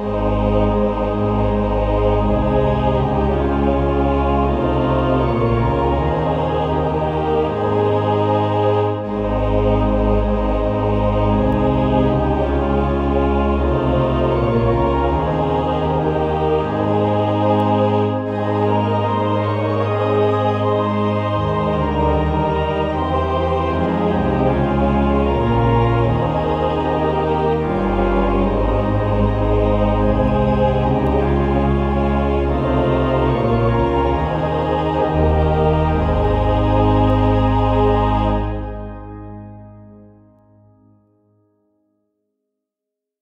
Oh.